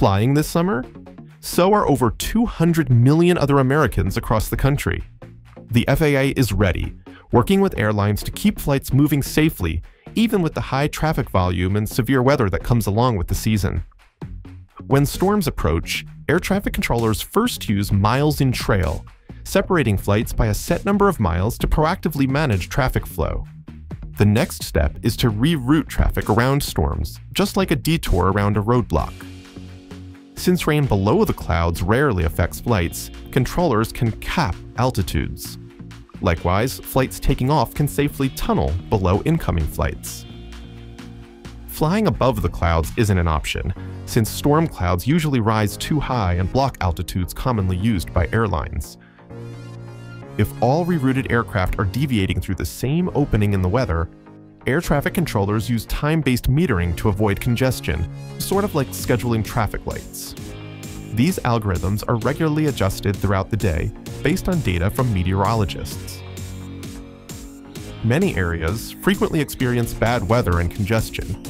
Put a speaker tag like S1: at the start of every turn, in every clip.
S1: flying this summer? So are over 200 million other Americans across the country. The FAA is ready, working with airlines to keep flights moving safely, even with the high traffic volume and severe weather that comes along with the season. When storms approach, air traffic controllers first use miles in trail, separating flights by a set number of miles to proactively manage traffic flow. The next step is to reroute traffic around storms, just like a detour around a roadblock. Since rain below the clouds rarely affects flights, controllers can cap altitudes. Likewise, flights taking off can safely tunnel below incoming flights. Flying above the clouds isn't an option, since storm clouds usually rise too high and block altitudes commonly used by airlines. If all rerouted aircraft are deviating through the same opening in the weather, air traffic controllers use time-based metering to avoid congestion, sort of like scheduling traffic lights. These algorithms are regularly adjusted throughout the day based on data from meteorologists. Many areas frequently experience bad weather and congestion.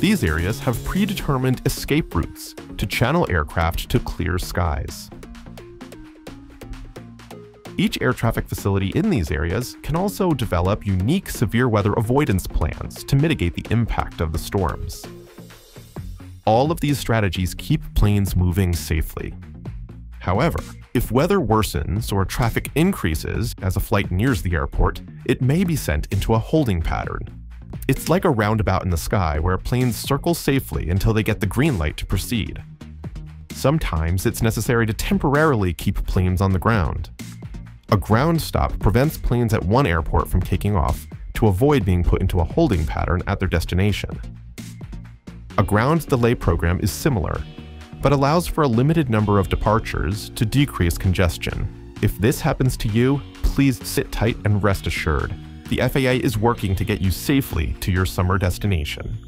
S1: These areas have predetermined escape routes to channel aircraft to clear skies. Each air traffic facility in these areas can also develop unique severe weather avoidance plans to mitigate the impact of the storms. All of these strategies keep planes moving safely. However, if weather worsens or traffic increases as a flight nears the airport, it may be sent into a holding pattern. It's like a roundabout in the sky where planes circle safely until they get the green light to proceed. Sometimes it's necessary to temporarily keep planes on the ground. A ground stop prevents planes at one airport from taking off to avoid being put into a holding pattern at their destination. A ground delay program is similar, but allows for a limited number of departures to decrease congestion. If this happens to you, please sit tight and rest assured. The FAA is working to get you safely to your summer destination.